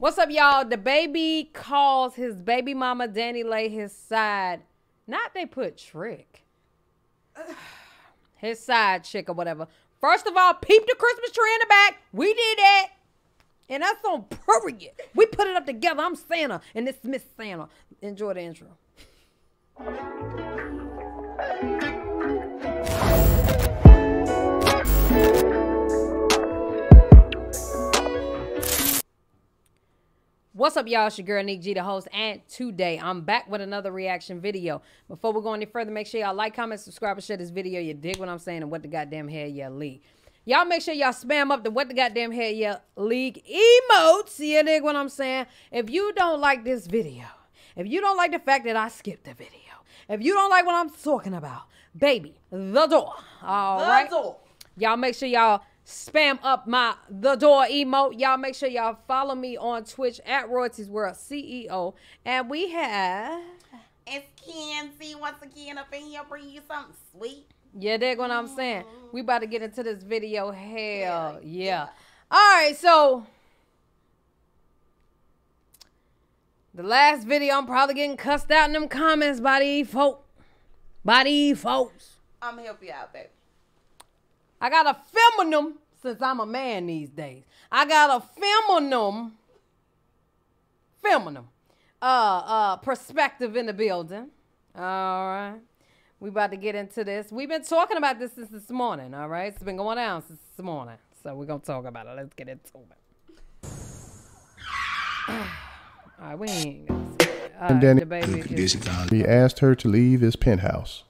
What's up, y'all? DaBaby calls his baby mama DaniLeigh his side. Not they put trick. His side chick or whatever. First of all, peep the Christmas tree in the back. We did that. And that's on period. We put it up together. I'm Santa, and this is Miss Santa. Enjoy the intro. What's up, y'all? It's your girl, Nick G, the host, and today I'm back with another reaction video. Before we go any further, make sure y'all like, comment, subscribe, and share this video. You dig what I'm saying and what the goddamn hell yeah league. Y'all make sure y'all spam up the what the goddamn hell yeah league emotes. You dig what I'm saying? If you don't like this video, if you don't like the fact that I skipped the video, if you don't like what I'm talking about, baby, the door. All The right. door. Y'all make sure y'all spam up my the door emote. Y'all make sure y'all follow me on Twitch at Royaltys World CEO. And we have It's Kenzie once again up in here bringing you something sweet. Yeah, dig what I'm saying. Mm-hmm. We about to get into this video. Hell yeah. yeah. All right, so the last video, I'm probably getting cussed out in them comments by these folks. By these folks. I'm gonna help you out, baby. I got a feminine since I'm a man these days. I got a feminine, feminine, uh, uh, perspective in the building. All right. We about to get into this. We've been talking about this since this morning. All right. It's been going on since this morning. So we're going to talk about it. Let's get into it. all right. We ain't going to all right, Danny- the baby conditions, He asked her to leave his penthouse.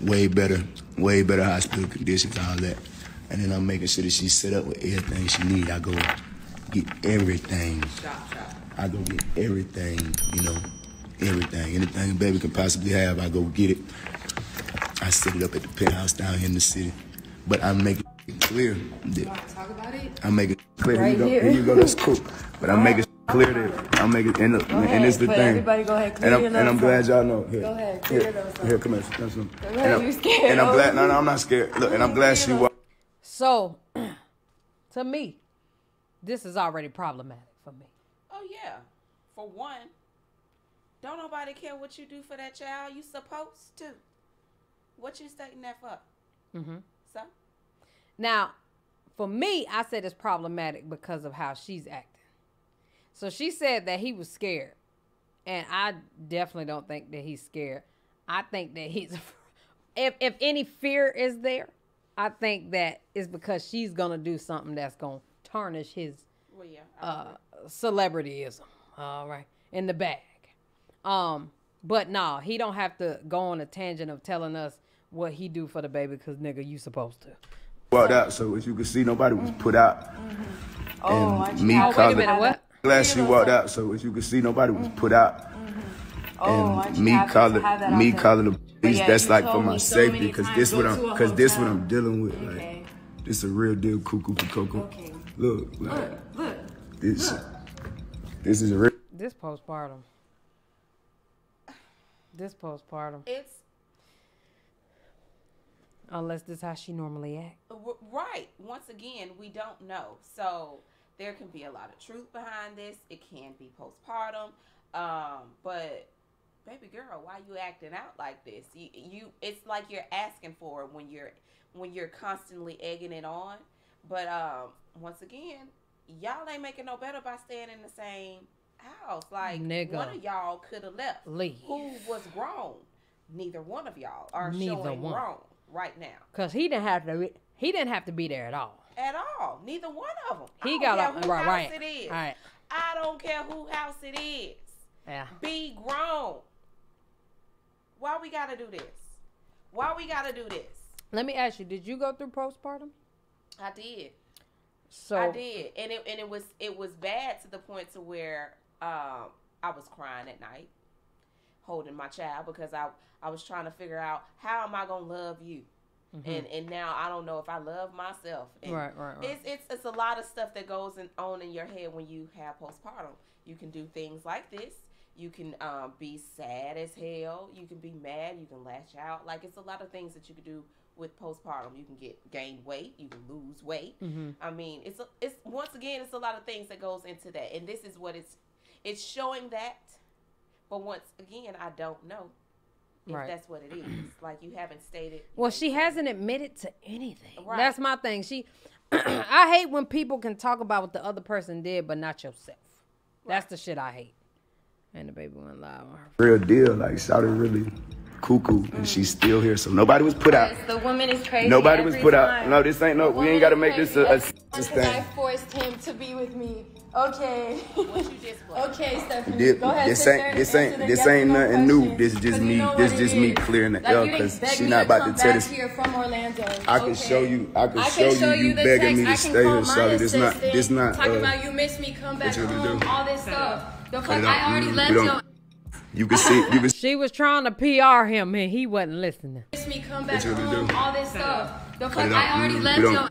way better, way better hospital conditions, all that. And then I'm making sure that she's set up with everything she need. I go get everything. I go get everything, you know, everything. Anything a baby can possibly have, I go get it. I set it up at the penthouse down here in the city. But I'm making it clear that Talk about it. I'm making it clear. Right here, you go, here. here you go. That's cool. But I'm making it clear that I'm making and, look, and it's the thing. everybody go ahead, clear and I'm, and I'm glad y'all know. Here, Go ahead, clear here, here, come here. Come here. ahead, And I'm, you scared, And I'm glad. No, no, I'm not scared. Look, and I'm glad she walked. So, to me, this is already problematic for me. Oh yeah. For one, don't nobody care what you do for that child. You supposed to. What you stating that for? Mm-hmm. So Now, for me, I said it's problematic because of how she's acting. So she said that he was scared. And I definitely don't think that he's scared. I think that he's if if any fear is there, I think that is because she's gonna do something that's gonna tarnish his well yeah. Uh celebrityism. All right. In the bag. Um, but no, he don't have to go on a tangent of telling us what he do for the baby because nigga, you supposed to. Walked out, so as you can see, nobody was put out. Oh, and me Oh, wait a minute, what? Glad she walked out, so as you can see, nobody was put out. And me calling, me calling the police, yeah, that's like for my me so safety, because this what I'm, because this what. I'm dealing with. Okay. Like, this a real deal, cuckoo, cocoa. Okay. Look, like, Look, look. this, this is a real. This postpartum. This postpartum. It's Unless this how she normally act. Right. Once again, we don't know. So there can be a lot of truth behind this. It can be postpartum. Um, but baby girl, why you acting out like this? You, you it's like you're asking for it when you're when you're constantly egging it on. But um, once again, y'all ain't making no better by staying in the same house. Like Nigga. one of y'all could have left. Leave. Who was grown? Neither one of y'all are Neither showing one. grown right now. Cause he didn't have to he didn't have to be there at all. at all. Neither one of them. He got don't a care who right, house right. it is. All right. I don't care who house it is. Yeah. Be grown. Why we gotta do this? Why we gotta do this? Let me ask you, did you go through postpartum? I did. So I did, and it and it was it was bad to the point to where um I was crying at night, holding my child because I I was trying to figure out how am I gonna love you, and and now I don't know if I love myself. And Mm-hmm. Right, right, right. It's it's it's a lot of stuff that goes in, on in your head when you have postpartum. You can do things like this. You can um, be sad as hell. You can be mad. You can lash out. Like it's a lot of things that you can do with postpartum. You can get gain weight, you can lose weight. Mm-hmm. I mean, it's a, it's once again, it's a lot of things that goes into that, and this is what it's it's showing that. But once again, I don't know if Right. that's what it is. Like you haven't stated. Well, she hasn't admitted to anything. Right. That's my thing. She, I hate when people can talk about what the other person did, but not yourself. That's the shit I hate. And DaBaby went live on her. Real deal. Like Shawty really cuckoo, and she's still here. So nobody was put out. The woman is crazy. Nobody was every put out. No, this ain't no. We ain't got to is make this crazy a, a every time this 'cause I thing. forced him to be with me. Okay. What you just played. okay, Stephanie. This, Go ahead. this ain't this ain't this yes ain't or no nothing new. questions, This just 'cause you me. know This what just it me clearing the Like, air you didn't because she not about to tell back this. here from Orlando. I can Okay. show you. I can I show can show you. you You begging me to text. I stay can here, call my Shawty. This not. assistant, This not. Talking Uh, about you miss me, come back home, all this stuff. The fuck, I already left don't- your you can see. You can. She was trying to PR him, and he wasn't listening. miss me, come back you gonna home, do? all this stuff. The fuck, I already We left don't- your.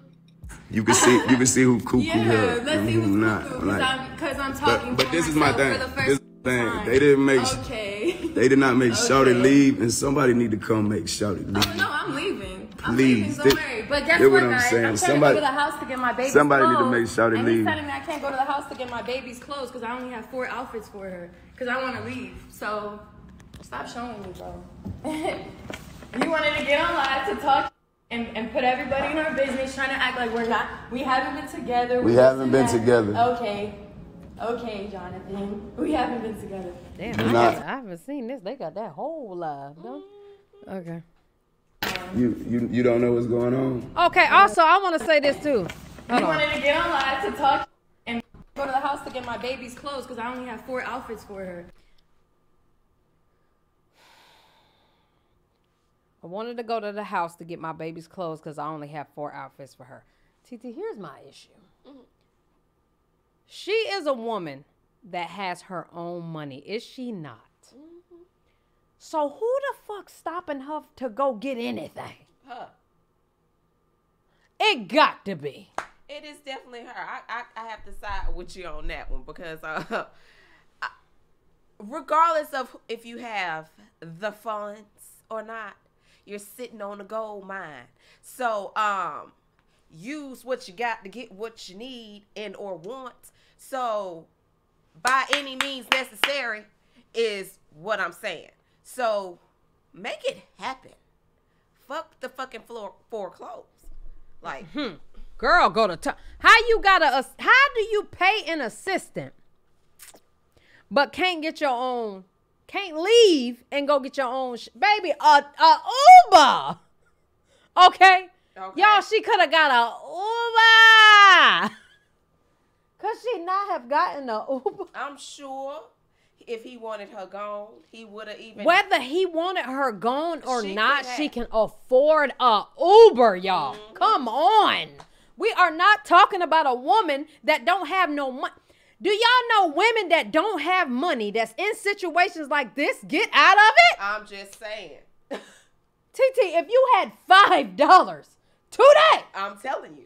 You can see. You can see who cuckoo Yeah, here let's and see who who's not. cuckoo, Like, because I'm, cause I'm talking but but this is my thing. for the This thing. They didn't make. Okay. They did not make Shawty Okay. leave, and somebody need to come make Shawty oh, leave. Oh, no, I'm leaving. I'm Please. leaving, don't worry. But guess what, what I'm guys? saying. I'm trying Somebody- to go to the house to get my baby's somebody need to clothes. make Shawty and he's telling me I can't go to the house to get my baby's clothes because I only have four outfits for her because I want to leave. So stop showing me, bro. you wanted to get on live to talk and, and put everybody in our business, trying to act like we're not. We haven't been together. We this haven't been that. together. Okay. Okay, Jonathan. We haven't been together. Damn, You're I, not- haven't- I haven't seen this. They got that whole live. No? Okay. You you you don't know what's going on. Okay. Also, I want to say this too. Hold You on. wanted to get on live to talk and go to the house to get my baby's clothes because I only have four outfits for her. I wanted to go to the house to get my baby's clothes because I only have four outfits for her. Titi, here's my issue. Mm-hmm. She is a woman that has her own money, is she not? Mm-hmm. So who the fuck stopping her to go get anything? Huh. It got to be. It is definitely her. I, I, I have to side with you on that one because, uh, regardless of if you have the funds or not, you're sitting on a gold mine. So, um, use what you got to get what you need and or want. So, by any means necessary is what I'm saying. So, make it happen. Fuck the fucking floor four clothes. Like, Girl, go to how you got to how do you pay an assistant but can't get your own can't leave and go get your own sh- baby a, a Uber. Okay? Okay. Y'all she could have got a Uber. Could she not have gotten a Uber? I'm sure if he wanted her gone, he would have even. Whether he wanted her gone or She not, she can afford a Uber, y'all. Mm-hmm. Come on. We are not talking about a woman that don't have no money. Do y'all know women that don't have money that's in situations like this get out of it? I'm just saying. Titi, if you had five dollars today, I'm telling you.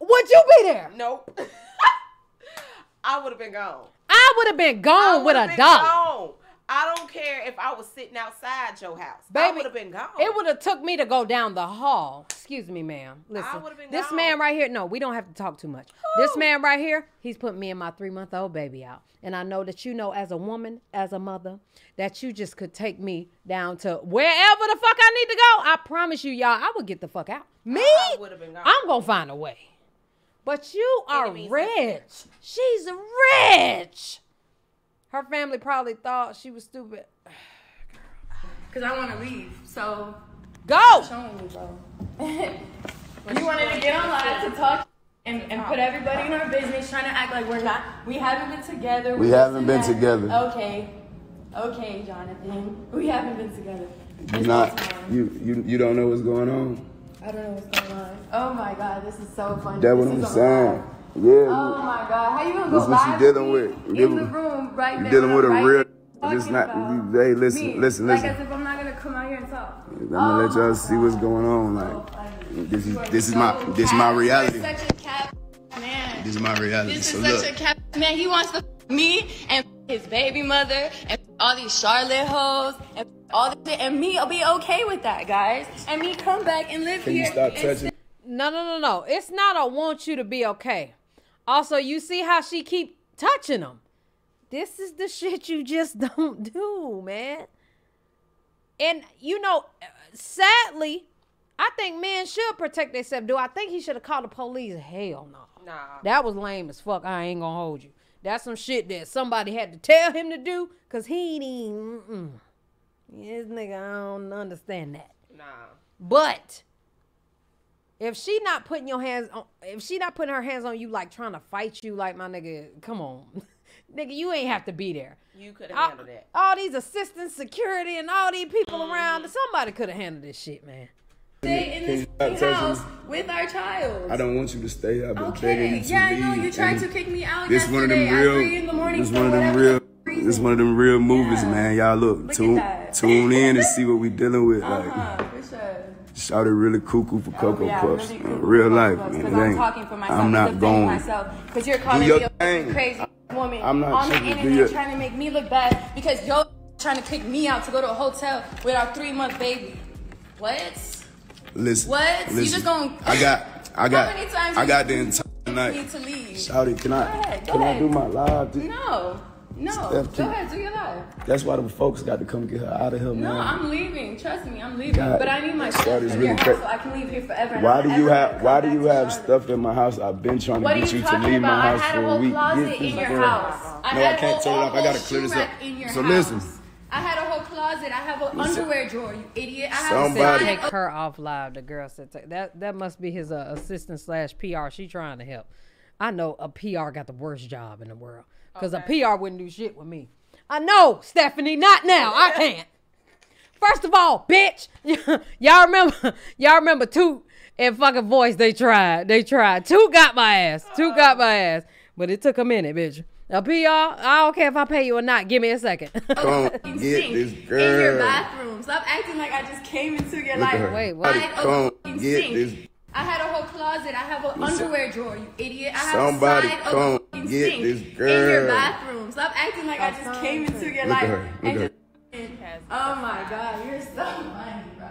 would you be there? Nope. I would have been gone. I would have been gone with a been dollar. gone. I don't care if I was sitting outside your house. I Baby, would have been gone. It would have took me to go down the hall. Excuse me, ma'am. Listen, this gone. man right here. No, we don't have to talk too much. This man right here, he's putting me and my three month old baby out, and I know that you know, as a woman, as a mother, that you just could take me down to wherever the fuck I need to go. I promise you, y'all, I would get the fuck out. Me, I would've been gone. I'm gonna find a way. But you are rich. She's rich. Her family probably thought she was stupid. Because I want to leave. So Go. showing me, bro. you wanted to get on live to talk and, and put everybody in our business, trying to act like we're not. We haven't been together. We this haven't been that. together. Okay. Okay, Jonathan. We haven't been together. You It's not you you you don't know what's going on. I don't know what's going on. Oh my god, this is so funny. That's what I'm is a saying. Lie. Yeah. Oh my god, how you gonna This go what you live dealing me with. You in dealing- the room right you there? dealing with a right real- talking It's not- about you- hey, listen, me, listen, like listen. as if I'm not gonna come out here and talk. I'm gonna let oh y'all see what's going on. Like oh, this is this is my this is my reality. You're such a cap man. This is my reality. This So is look, such a cap man. He wants to f- me and his baby mother and all these Charlotte hoes and all this shit, and me, I'll be okay with that, guys. And me come back and live Can you here. stop touching? No, no, no, no. It's not I want you to be okay. Also, you see how she keep touching them. This is the shit you just don't do, man. And you know, sadly, I think men should protect themselves. Do I think he should have called the police? Hell no. Nah. That was lame as fuck. I ain't gonna hold you. That's some shit that somebody had to tell him to do, cause he ain't even. Mm-mm. This nigga, I don't understand that. Nah. But if she not putting your hands on, if she not putting her hands on you, like trying to fight you, like my nigga, come on, nigga, you ain't have to be there. You could have All, handled that. all these assistants, security, and all these people around, somebody could have handled this shit, man. stay in this you touching house with our child. I don't want you to stay. I've been begging Okay, you to yeah, I know you tried to kick me out This one of them yesterday at real. three in the morning This one of them real. This one of them real movies, Yeah. man. Y'all look, Look at tune that. tune in and see what we dealing with. Uh-huh, for sure. really cuckoo for oh, cocoa yeah, puffs. really cool Real for life, Puffs, man. 'cause I'm talking for myself. I'm not going. myself because you're calling your me a thing. crazy woman I'm not on the internet trying to make me look bad because you're trying to kick me out to go to a hotel with our three month baby. What? Listen. What? You Listen. just gonna- I got. I got. many times I got the need entire night. to leave. Shout it. Can I? Go ahead, can I do my live? dude? No, no. Steph, Go ahead, do your live. That's why the folks got to come get her out of here, man. No, I'm leaving. Trust me, I'm leaving. God, but I need my stuff is in really your house so I can leave here forever. Why do you have Why do you have stuff in my house? I've been trying to What are get you you to leave about? my house for a a whole week. closet Get in this your girl. house. I No, had I a can't turn it off. I gotta clear this up. in your So house. listen. I had a whole closet. I have an underwear drawer, you idiot. I have Somebody- a Take her off live. The girl said that. That must be his uh, assistant slash PR. She trying to help. I know a PR got the worst job in the world because a PR wouldn't do shit with me. I know, Stephanie. Not now. I can't. First of all, bitch, y'all remember? Y'all remember Toot and fucking voice? They tried. They tried. Toot got my ass. Toot got my ass. But it took a minute, bitch. A PR, I don't care if I pay you or not. Give me a second. Come get sink this in your girl. bathroom. Stop acting like I just came into your life. Wait, what? I Come oh, get sink. this. I had a whole closet. I have an underwear drawer, you idiot. I have Somebody a side come of a fucking get sink this in your girl. bathroom. Stop acting like I just came into your life. her. And just- Oh my god, you're so funny, bro.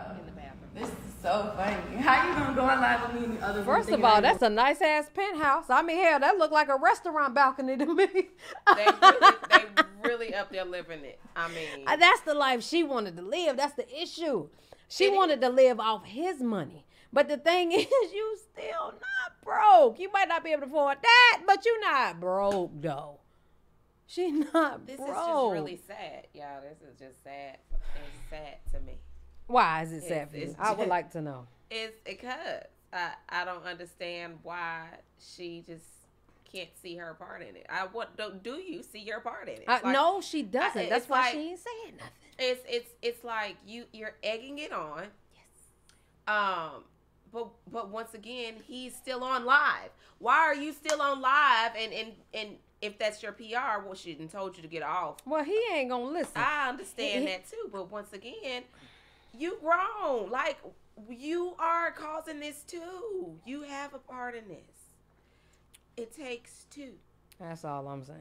This is so funny. How you gonna go on live with me in the other room? First of all, that's a nice ass penthouse. I mean, hell, that looked like a restaurant balcony to me. They really, they really up there living it. I mean, Uh, That's the life she wanted to live. That's the issue. She It is. wanted to live off his money. But the thing is, you still not broke. You might not be able to afford that, but you're not broke though. She not this broke. This is just really sad, y'all. This is just sad. It's sad to me. Why is it sad It's- for you? I would like to know. It's because I I don't understand why she just can't see her part in it. I what do, do you see your part in it? Like, no, she doesn't. I- That's why like- she ain't saying nothing. It's it's it's like you you're egging it on. Yes. Um, but but once again, he's still on live. Why are you still on live? And and and if that's your PR, well, she didn't told you to get off. Well, he ain't gonna listen. I understand that too, but once again, you grown. Like you are causing this too. You have a part in this. It takes two. That's all I'm saying.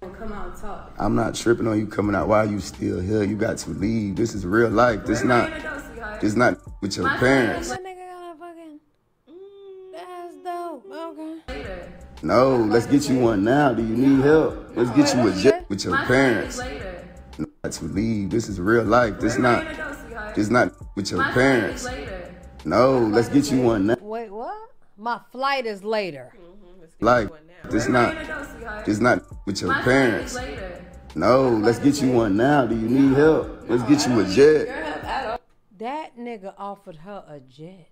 come out and talk. I'm not tripping on you coming out. Why are you still here? You got to leave. This is real life. This Where not. am I gonna go, sweetheart? This not with your My parents. That nigga got a fucking. That's. Okay. No, let's get you one now. Do you need help? Let's get you a jet with your parents. plan is later. You got to leave. This is real life. This Where am I not. gonna go, sweetheart? This not with your My plan is parents. No, let's get you one now. Wait, what? My flight is later. Mm-hmm, let's get Life. you one now. This Where am I not. gonna go, sweetheart? This not with your My plan is parents. No, let's get you one now. Do you need help? Let's get you a jet. help at all. That nigga offered her a jet.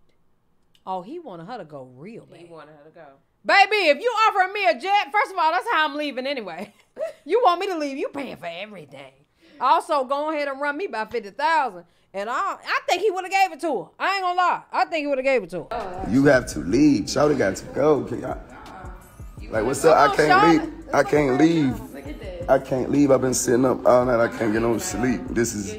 Oh, he wanted her to go real He wanted her to go. Baby, if you offering me a jet, first of all, that's how I'm leaving anyway. you want me to leave, you paying for everything. Also, go ahead and run me by fifty thousand. And I, I think he would have gave it to her. I ain't gonna lie. I think he would have gave it to her. You have to leave. Shawty got to go. Can y'all- Like, what's up? I can't Shawty. leave. I can't leave. Look at this. I can't leave. I've been sitting up all night. I can't get no sleep. This is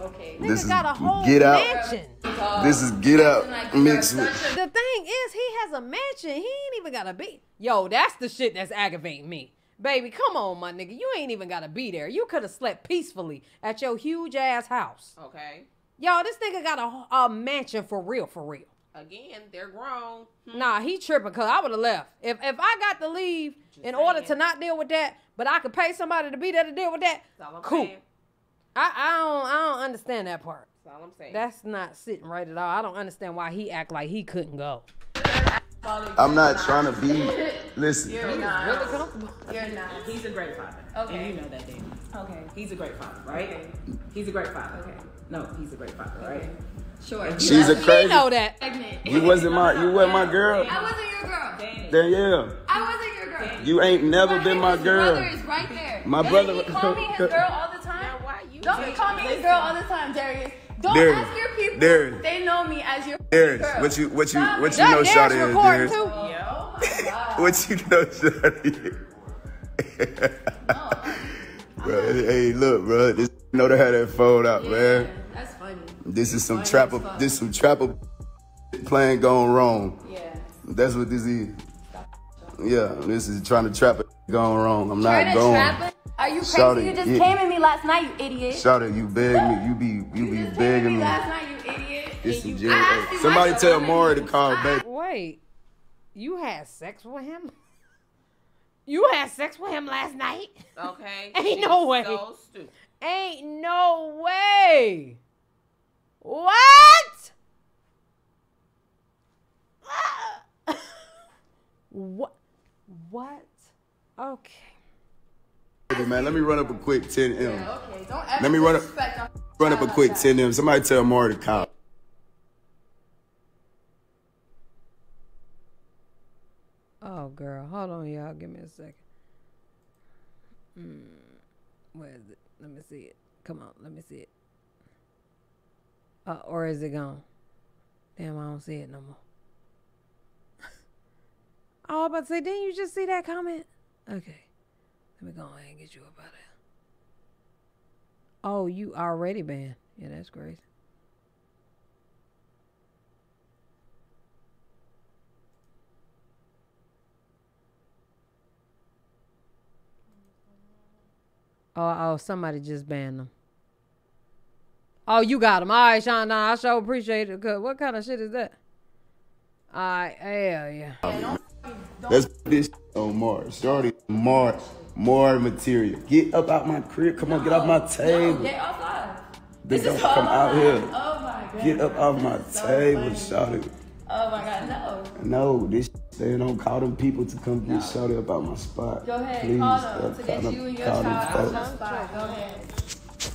Okay. This is got a whole get out. Mansion. this is get out mixed with. The thing is, he has a mansion. He ain't even got a beat. Yo, that's the shit that's aggravating me. Baby, come on, my nigga. You ain't even gotta be there. You could have slept peacefully at your huge ass house. Okay. Y'all, this nigga got a, a mansion for real, for real. Again, they're grown. Hmm. Nah, he tripping because I would have left. If if I got to leave Just in order to not deal with that, but I could pay somebody to be there to deal with that, That's all I'm cool. saying. I, I don't I don't understand that part. That's all I'm saying. That's not sitting right at all. I don't understand why he act like he couldn't go. I'm not trying to be. Listen, You're not. Really comfortable. You're not. He's a great father. Okay. And you know that, Danny. Okay. He's a great father, right? Okay. He's a great father. Okay. No, he's a great father, right? Okay. Sure. she's a crazy. crazy. know that. You wasn't my. You wasn't my girl. I wasn't your girl. Danny. Danielle, I wasn't your girl. you ain't never been my girl. My brother is right there. My And brother- He call me his girl all the time. now why you? Don't dating- call me his girl all the time, Darius. Don't Darius. ask your people. Darius. They know me as your Darius, girl. what you what you Stop what you know, That Shawty is recording Darius? too. Oh my What you know, Shawty? Oh. bro, hey, look, bro. This know to have that phone out, Yeah, man. That's funny. This is some Funny trapper. This some trapper playing going wrong. Yeah. That's what this is. Yeah, this is trying to trap it going wrong. I'm Trying not going. trap it? Are you crazy? Shawty, you just yeah. came at me last night, you idiot. Shout out, you beg me. You be you you be just came begging me me. last night, you idiot. This And is you- Jerry. I asked Hey, you somebody tell girl, Maury to call back. Wait, you had sex with him? You had sex with him last night? Okay. Ain't no way. So. Ain't no way. What? what? What? Okay. Hey, man, let me run up a quick 10 M. Yeah, okay. Don't ever Let me run up- disrespect our- Run up a quick 10 M. Somebody tell Maury to call. Oh, girl. Hold on, y'all. Give me a second. Hmm. Where is it? Let me see it. Come on. Let me see it. Uh, or is it gone? Damn, I don't see it no more. oh, about to say, didn't you just see that comment? Okay. Let me go ahead and get you up out of there. Oh, you already banned. Yeah, that's crazy. Oh, oh, somebody just banned them. Oh, you got them. All right, Sean. Nah, I sure appreciate it. Cause what kind of shit is that? All right, hell yeah. Let's this on Mars. Shorty, Maury. More material. Get up out my crib. Come on, get off my table. Get off live. Don't come out live. here. Oh my god. Get up off my so table, funny. Shorty. Oh my god, no. No, this they don't call them people to come get Shorty up out my spot. Go ahead, Please, call them to get call you and your call them child out the spot. Go ahead.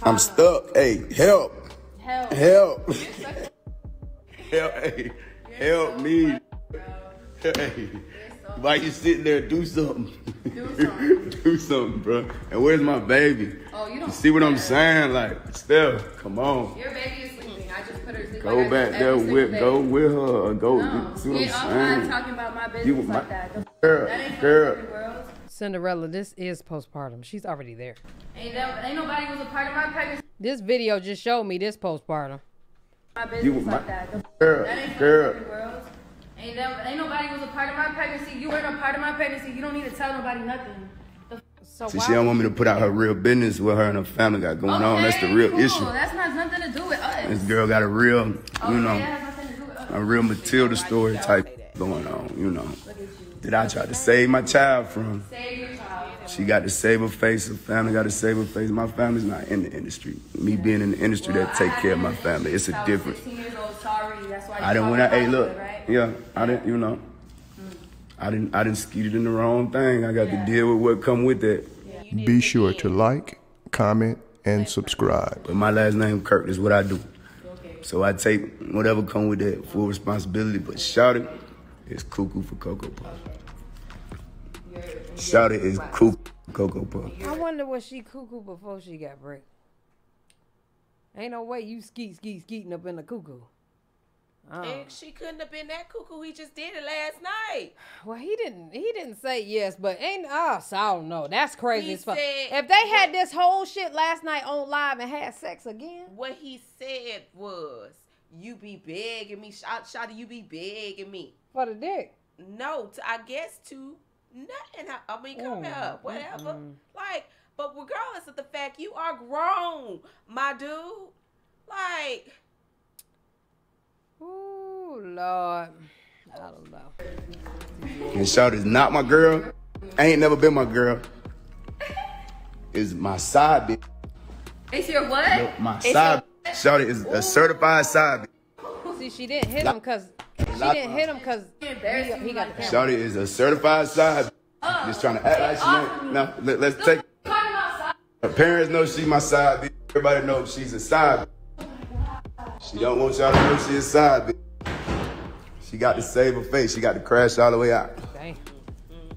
I'm stuck. Hey, help. Hell. Help. help. Hey, help me. Hey, why you sitting there? Do something. Do something. Do something, bro. And where's my baby? Oh, you You don't see what I'm saying? Like, Steph, come on. Your baby is sleeping. I just put her to sleep. Go like back there every with, single go with her go. No, See what get off I'm line saying? talking about my business You like my- that. The- Girl, That ain't girl. fucking. Cinderella, this is postpartum. She's already there. Ain't, that, ain't nobody was a part of my pregnancy. This video just showed me this postpartum. My business You my- like that. The- Girl, That ain't girl. Ain't, that, ain't nobody was a part of my pregnancy. You weren't a part of my pregnancy. You don't need to tell nobody nothing. The So she don't want me to put out her real business with her and her family got going on. That's the real cool. issue. That's not nothing to do with us. This girl got a real, you Okay, know, that has nothing to do with us. a real Matilda story type going on, you know. That I tried to save my child from. Save your child. She got to save her face. Her family got to save her face. My family's not in the industry. Me being in the industry that take care of my family, it's a difference. old, sorry. That's why I didn't when I hey look, right? yeah, I didn't you know, I didn't I didn't skeeted in the wrong thing. I got to deal with what come with that. Be sure to like, comment, and subscribe. But my last name Kirk is what I do. So I take whatever come with that full responsibility. But shout it is cuckoo for Cocoa Puff. Shout it is cuckoo for Cocoa Puff. I wonder was she cuckoo before she got pregnant. Ain't no way you skeet skeet skeeting up in the cuckoo. Oh. And she couldn't have been that cuckoo. He just did it last night. Well, he didn't. He didn't say yes, but ain't. us. I don't know. That's crazy He as fuck. said- If they had this whole shit last night on live and had sex again, What he said was, "You be begging me, shot, shot, you be begging me." for the dick. No, to, I guess to nothing. I- I mean, come Mm, up, whatever. mm-mm. Like, but regardless of the fact, you are grown, my dude. Like, Ooh, Lord. I don't know. And Shawty is not my girl. I Ain't never been my girl. Is my side bitch. It's your what? No, My side. Shawty is a certified side bitch. See, she didn't hit him because she Lot- didn't hit him because he, embarrassing he got the camera. Shawty is a certified side. bitch. Uh, Just trying to act like she ain't. No, let, let's take. Talking about side- Her parents know she my side bitch. Everybody knows she's a side bitch. She don't want y'all to know she a side bitch. She got to save her face. She got to crash all the way out. Dang.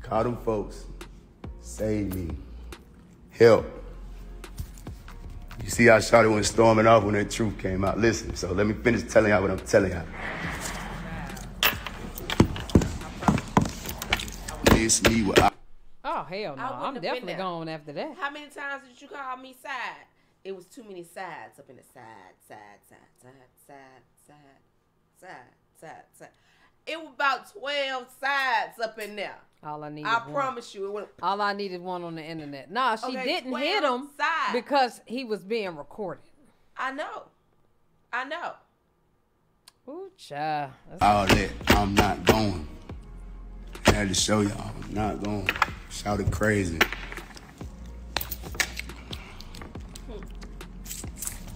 Call them folks. Save me. Help. You see how Shawty went storming off when that truth came out. Listen, so let me finish telling y'all what I'm telling y'all. Miss me with I- Oh hell no! I I'm definitely there. going after that. how many times did you call me side? It was too many sides up in the side, side, side, side, side, side, side, side, side. It was about twelve sides up in there. All I need. I one. promise you, it went. All I needed one on the internet. Nah, she Okay, didn't hit him sides. because he was being recorded. I know, I know. Ooh, child. That's- all that. I'm not going. I had to show y'all. I'm not going. Shouted crazy.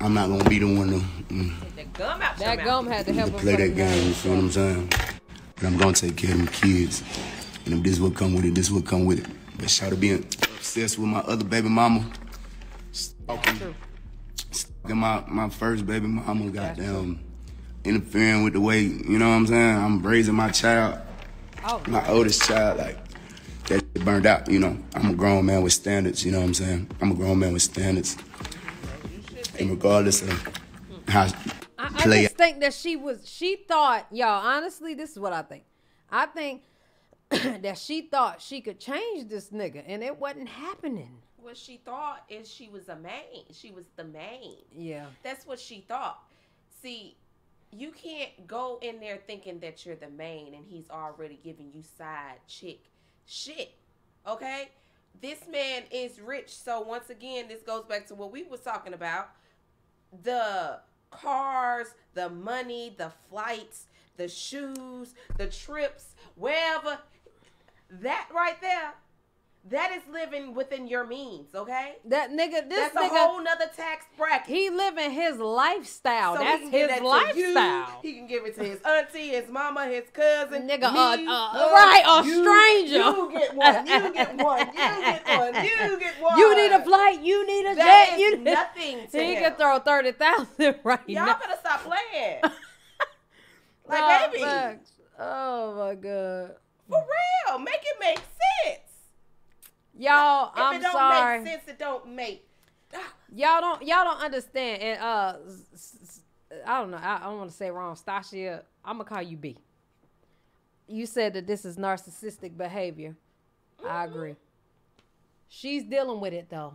I'm not gonna be the one to, mm, The gum out your that mouth. gum had to help to him play that the game. You feel what I'm saying? But I'm gonna take care of them kids. And if this would come with it, this would come with it. But shout to being obsessed with my other baby mama. Stalking, stalking my, my first baby mama, goddamn. Interfering with the way, you know what I'm saying? I'm raising my child Oh, my oldest child, like that shit burned out, you know. I'm a grown man with standards, you know what I'm saying? I'm a grown man with standards. And regardless of how I, I play just think that she was. She thought, y'all. Honestly, this is what I think. I think that she thought she could change this nigga, and it wasn't happening. What she thought is she was a main. She was the main. Yeah. That's what she thought. See, you can't go in there thinking that you're the main and he's already giving you side chick shit. Okay? This man is rich. So once again, this goes back to what we was talking about. The cars, the money, the flights, the shoes, the trips, wherever. That right there, that is living within your means, okay? That nigga, this That's a whole nother tax bracket. he living his lifestyle. So That's his that lifestyle. He can give it to his auntie, his mama, his cousin. Nigga, me, uh, uh, right, a you, stranger. You get one. You get one. You get one. You get one. You need a flight. You need a That jet. You nothing to He him. can throw thirty thousand right Y'all now. better stop playing. like, Nah, baby, facts. Oh my god. for real, make it make sense. Y'all, If I'm it don't sorry. make sense, it don't make. Y'all don't y'all don't understand. And uh I don't know. I, I don't want to say wrong. Stasia, I'm gonna call you B. You said that this is narcissistic behavior. I agree. She's dealing with it though.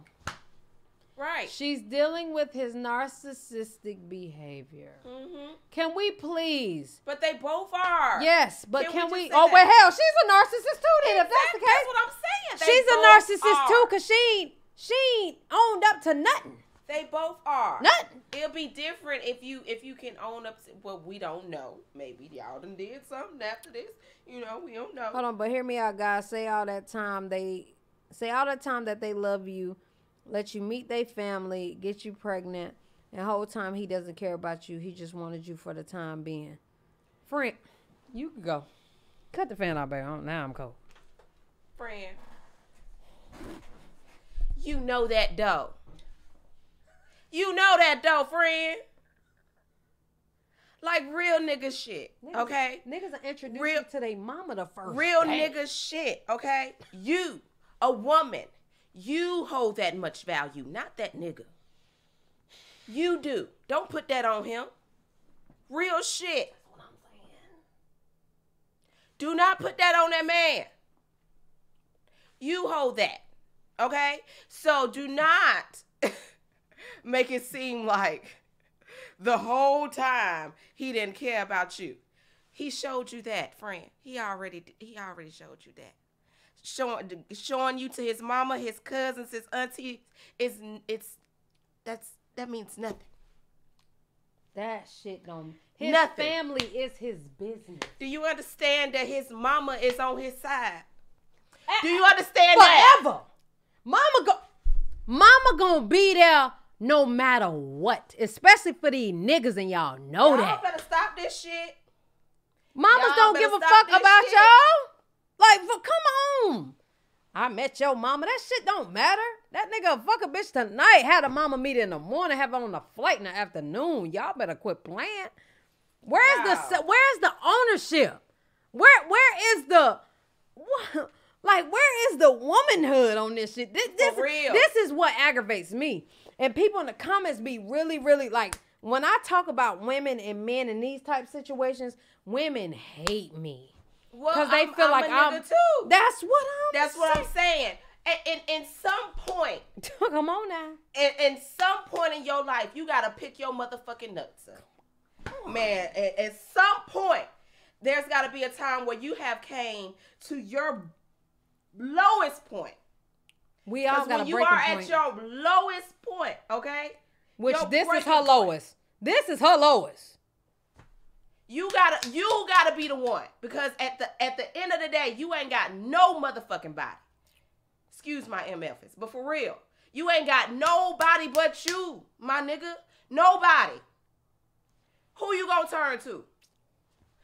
Right. She's dealing with his narcissistic behavior. hmm Can we please? But they both are. Yes, but Can can, we we? oh that? well, hell, she's a narcissist too. Then, if that's the case, That's what I'm saying. They she's a narcissist are. too, cause she ain't she ain't owned up to nothing. They both are. Nothing. It'll be different if you if you can own up. To, well, we don't know. Maybe y'all done did something after this. You know, we don't know. Hold on, but hear me out, guys. Say all that time they say all that time that they love you, let you meet their family, get you pregnant, and whole time he doesn't care about you. He just wanted you for the time being. Friend, you can go. Cut the fan out, baby. Now I'm cold. friend. You know that dough. You know that dough, friend. Like real nigga shit. Okay? Niggas are introduced Real- to their mama the first. Real day. nigga shit, okay? You, a woman, you hold that much value, not that nigga. You do. Don't put that on him. Real shit. Do not put that on that man. You hold that. Okay? So do not make it seem like the whole time he didn't care about you. He showed you that, friend. He already he already showed you that. Showing showing you to his mama, his cousins, his aunties is it's that's that means nothing. That shit don't. His Nothing. family is his business. Do you understand that his mama is on his side? Eh, Do you understand that? Forever. Mama go. Mama gonna be there no matter what, especially for these niggas, and y'all know Y'all that. better stop this shit. Mamas Y'all don't give a fuck about shit. y'all. Like, for, come on. I met your mama. That shit don't matter. That nigga fuck a bitch tonight. Had a mama meet in the morning. Have her on a flight in the afternoon. Y'all better quit playing. Where's the Wow. se- Where's the ownership? Where Where is the what? Like, where is the womanhood on this shit? This, this, real. this is what aggravates me. And people in the comments be really, really like, when I talk about women and men in these type situations, women hate me. Well, Because they I'm- feel I'm like a I'm. nigga too. That's what I'm saying. That's what I'm saying. And in, some point, Come on now. in, in some point in your life, you gotta pick your motherfucking nuts up. Man, at, at some point, there's gotta be a time where you have came to your lowest point. We all got when you are point. at your lowest point, okay, which your this is her point. lowest. This is her lowest. You gotta you gotta be the one because at the at the end of the day, you ain't got no motherfucking body. Excuse my MFs, but for real, you ain't got nobody but you, my nigga. Nobody. Who you gonna turn to?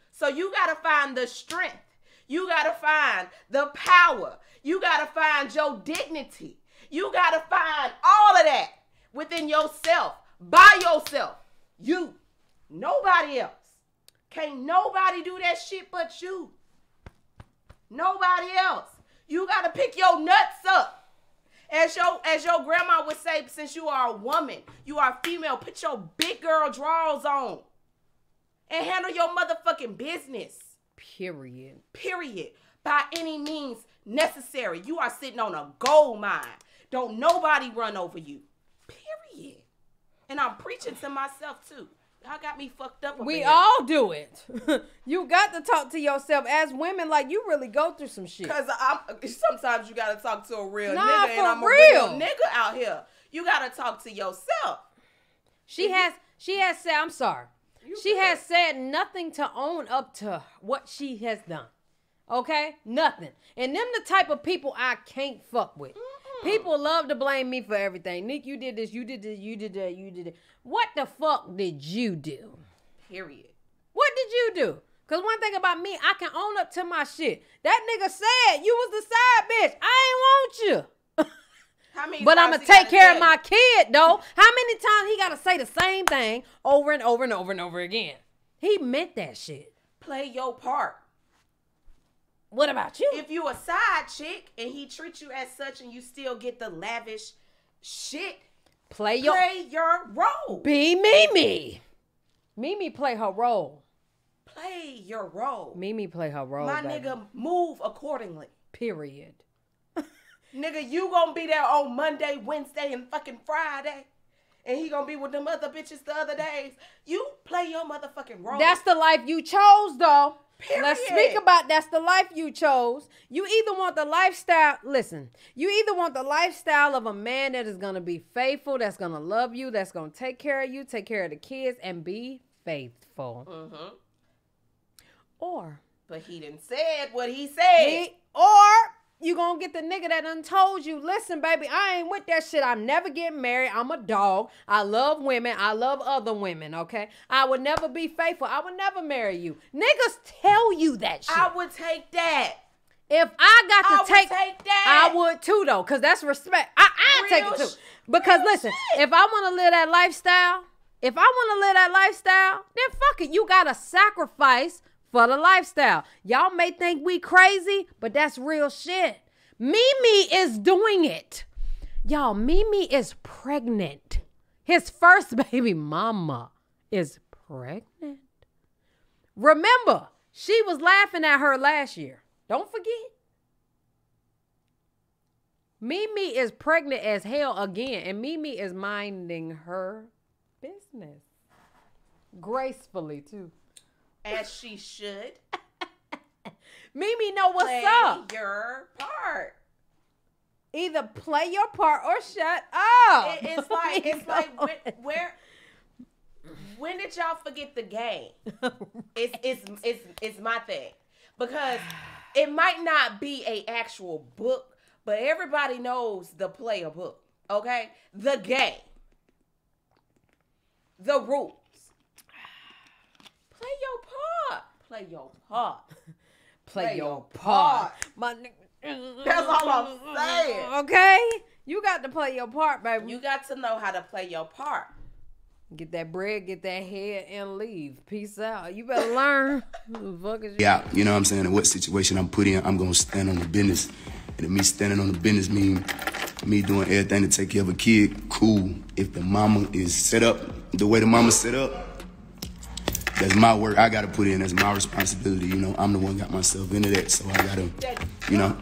So you gotta find the strength. You gotta find the power. You gotta find your dignity. You gotta find all of that within yourself, by yourself. You, nobody else. Can't nobody do that shit but you. Nobody else. You gotta pick your nuts up. As your as your grandma would say, since you are a woman, you are female, put your big girl drawers on. And handle your motherfucking business. Period. Period. By any means necessary. You are sitting on a gold mine. Don't nobody run over you. Period. And I'm preaching to myself too. Y'all got me fucked up. up We here. all do it. you got to talk to yourself as women like you really go through some shit. Cause I'm sometimes you gotta talk to a real Nah, nigga, and for I'm a real. real nigga out here. You gotta talk to yourself. She has she has said I'm sorry. You She good. has said nothing to own up to what she has done. Okay? Nothing. And them the type of people I can't fuck with. Mm. People love to blame me for everything. Nick, you did this, you did this, you did that, you did that. What the fuck did you do? Period. What did you do? Cause one thing about me, I can own up to my shit. That nigga said you was the side bitch. I ain't want you. How many But I'm gonna take care of my kid though. How many times he gotta say the same thing over and over and over and over again? He meant that shit. Play your part. What about you? If you a side chick and he treats you as such and you still get the lavish shit, play your play your role. be Mimi. Mimi play her role. Play your role. Mimi play her role. my baby. nigga, move accordingly. Period. Nigga, you gonna be there on Monday, Wednesday, and fucking Friday. And he gonna be with them other bitches the other days. You play your motherfucking role. That's the life you chose, though. Let's speak about that's the life you chose. You either want the lifestyle, listen, you either want the lifestyle of a man that is gonna be faithful, that's gonna love you, that's gonna take care of you, take care of the kids, and be faithful. Mhm. Or But he didn't said what he said. he, or you gonna get the nigga that done told you, listen, baby, I ain't with that shit. I'm never getting married. I'm a dog. I love women. I love other women, okay? I would never be faithful. I would never marry you. Niggas tell you that shit. I would take that. if I got to I would take, take that. I would too though, cause that's respect. I I take it too. Because listen, shit. if I want to live that lifestyle, if I want to live that lifestyle, then fuck it. You gotta sacrifice for the lifestyle. Y'all may think we crazy, but that's real shit. Mimi is doing it. Y'all, Mimi is pregnant. His first baby mama is pregnant. Remember, she was laughing at her last year. Don't forget. Mimi is pregnant as hell again, and Mimi is minding her business. Gracefully, too. As she should. Mimi know what's Play up. your part. Either play your part or shut up. It- it's like it's like when, where when did y'all forget the game? It's it's it's it's my thing because it might not be a actual book, but everybody knows the player book. Okay, the game, the rules. Play your part. Play your part. play, play your your part. part. My nigga. That's all I'm saying. Okay? You got to play your part, baby. You got to know how to play your part. get that bread, get that head, and leave. Peace out. You better learn. Who the fuck is you? Yeah, you know what I'm saying? In what situation I'm put in, I'm gonna stand on the business. And if me standing on the business mean me doing everything to take care of a kid, cool. If the mama is set up the way the mama set up, that's my work. I gotta put in. That's my responsibility. You know, I'm the one got myself into that, so I gotta, you know,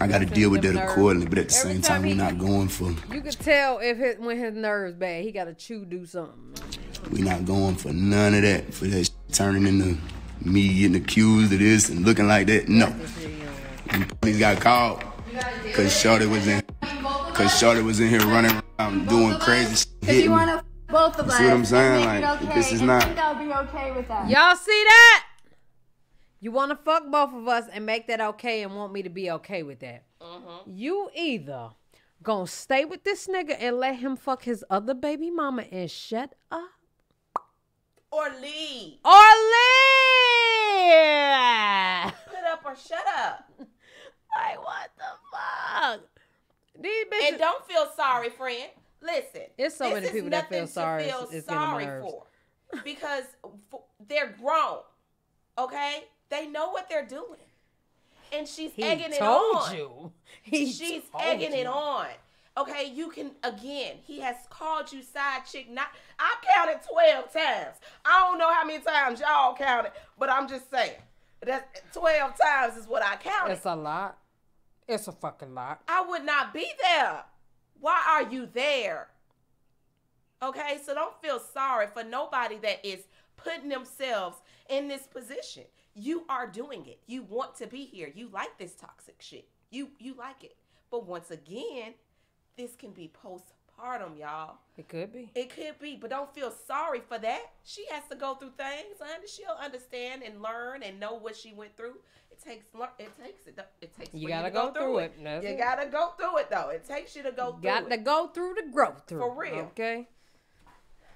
I gotta deal with that accordingly. But at the Every same time time, we're not going for You could tell if his, when his nerves bad, he got to chew, do something. We're not going for none of that. For that turning into me getting accused of this and looking like that. No. When police got called because Shorty was in because Shorty was in here running around doing crazy shit. If you hitting- want to both of us, See what I'm saying? Like, okay, this is and not- think I'll be okay with that. Y'all see that? You want to fuck both of us and make that okay and want me to be okay with that. Mm-hmm. You either gonna stay with this nigga and let him fuck his other baby mama and shut up, Or leave. or leave. Put up or shut up. Like what the fuck? These bitches. And don't feel sorry, friend. Listen, It's so this many is people that feel sorry, feel it's- it's getting on my sorry for because f- they're grown. Okay, they know what they're doing, and she's he egging it told on. you. He She's egging it on. Okay, you can again. He has called you side chick. Not I counted twelve times. I don't know how many times y'all counted, but I'm just saying that twelve times is what I counted. It's a lot. It's a fucking lot. I would not be there. Why are you there? Okay, so don't feel sorry for nobody that is putting themselves in this position. You are doing it. You want to be here. You like this toxic shit. You you like it. But once again, this can be postpartum, y'all. It could be. It could be, but don't feel sorry for that. She has to go through things, and she'll understand and learn and know what she went through. It takes, it takes it. It takes. You gotta to go through it. That's you it. gotta go through it though. It takes you to go through Got it. to go through the growth through. For real. Okay.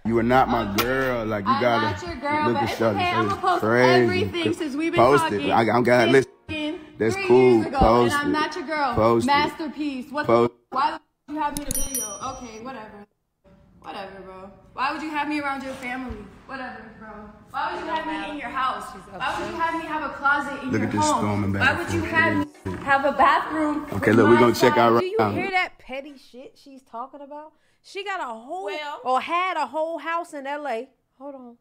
You are not my girl. Like you I'm gotta not your girl, look but at it's okay. I'm gonna post Crazy. everything since we've been post talking. it. I, I'm glad. Listen. Fucking That's three cool. Years ago, Post and I'm it. not your girl. Post it. Masterpiece. What? Post- The, why the f- you have me in a video? Okay, whatever. Whatever, bro. Why would you have me around your family? Whatever, bro. Why would you have me in your house? Why would you have me have a closet in Look your at this home? storming back Why would you have me have a bathroom? Okay, look, we're gonna check out right Do you hear that petty shit she's talking about? She got a whole Well- or had a whole house in L.A. Hold on.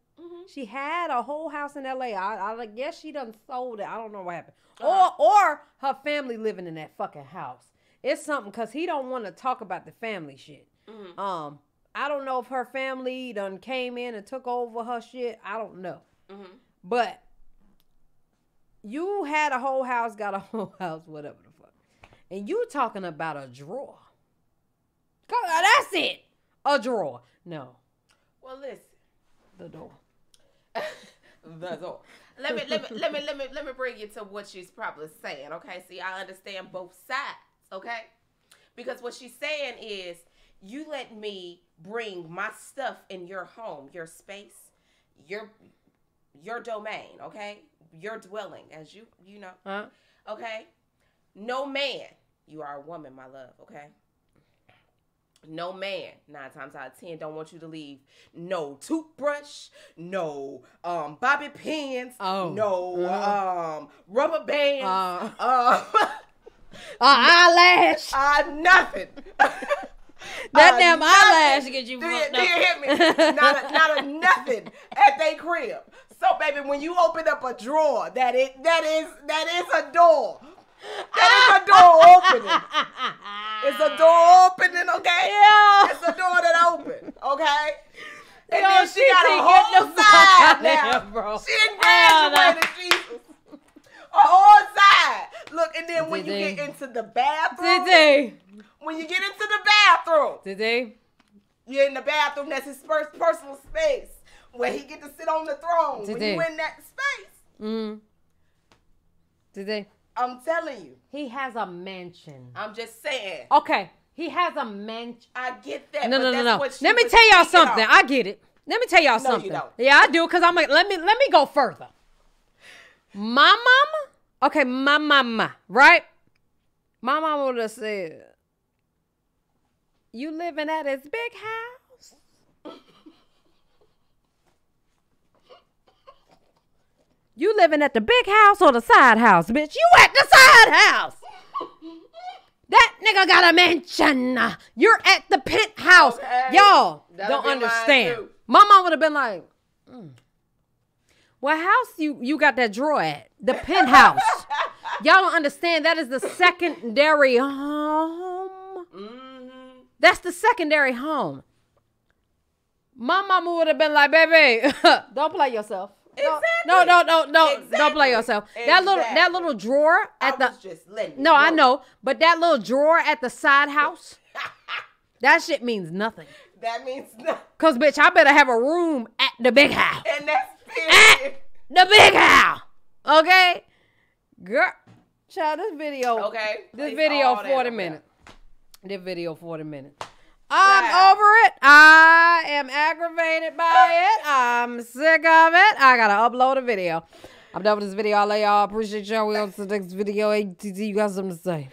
She had a whole house in L.A. I, I guess she done sold it. I don't know what happened. Or or her family living in that fucking house. It's something because he don't want to talk about the family shit. Um, I don't know if her family done came in and took over her shit. I don't know. Mm-hmm. But you had a whole house, got a whole house, whatever the fuck. And you talking about a drawer. That's it. A drawer. No, well, listen. the door. That's all. Let me let me let me let me let me bring you to what she's probably saying. Okay, see, I understand both sides. Okay, because what she's saying is, you let me bring my stuff in your home, your space, your your domain. Okay, your dwelling, as you you know. Huh? Okay, no man. You are a woman, my love. Okay. No man, nine times out of ten, don't want you to leave no toothbrush, no um bobby pins, Oh. no Uh. um rubber bands, Uh. uh, Uh, eyelash. uh nothing. That Uh, damn eyelash get you Do you, fucked do you up. hear me? Not a, not a nothing at they crib. So baby, when you open up a drawer, that it that is that is a door. That is a door opening. It's a door opening, okay? Yeah. It's a door that open, okay? And Yo, then she, she got a whole side now. here, bro. She didn't graduate, Jesus. A whole side Look, and then when you Did get into the bathroom, Did they? When you get into the bathroom, Did they? you're in the bathroom. That's his first personal space where he get to sit on the throne. Did when they? you in that space, Mm. Did they? I'm telling you. He has a mansion. I'm just saying. Okay, he has a mansion. I get that. No, but no, no, that's no. what Let me tell y'all something. on. I get it. Let me tell y'all No, you something. don't. Yeah, I do, cause I'm like, let me let me go further. My mama, okay, my mama, right? My mama would have said, "You living at his big house." You living at the big house or the side house, bitch? You at the side house. That nigga got a mansion. You're at the penthouse. Okay. Y'all That'll don't understand. My mom would have been like, mm. "What house you you got that drawer at? The penthouse." Y'all don't understand. That is the secondary home. Mhm. That's the secondary home. My mama would have been like, "Baby, don't play yourself." No, No, no, no, no, don't play Exactly. yourself. That little that little drawer at the was just letting you No, I know, but that little drawer at the side house, that shit means nothing. That means nothing. Cause bitch, I better have a room at the big house. And that's At period. the big house. Okay? Girl. Child, this video. Okay. This video 40 minutes. This video 40 minutes. I'm Child. over it. I am aggravated by it. I'm sick of it. I gotta upload a video. I'm done with this video. I love y'all. Appreciate y'all. We on to the next video. Titi, you got something to say.